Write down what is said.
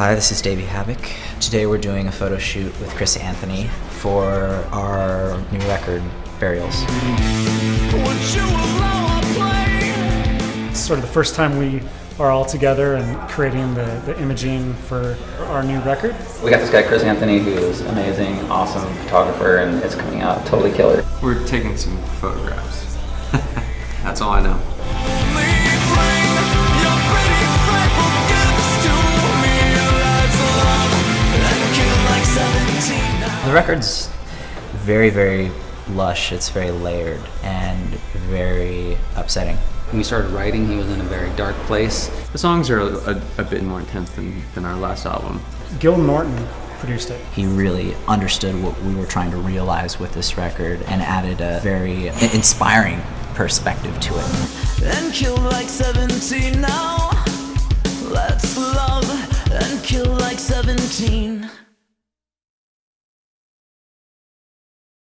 Hi, this is Davey Havok. Today we're doing a photo shoot with Chris Anthony for our new record, Burials. It's sort of the first time we are all together and creating the, the imaging for our new record. We got this guy Chris Anthony who's amazing, awesome photographer, and it's coming out totally killer. We're taking some photographs. That's all I know. The record's very, very lush. It's very layered and very upsetting. When we started writing, he was in a very dark place. The songs are a, a bit more intense than, than our last album. Gil Norton produced it. He really understood what we were trying to realize with this record and added a very inspiring perspective to it. And kill like 17 now. Let's love and kill like 17.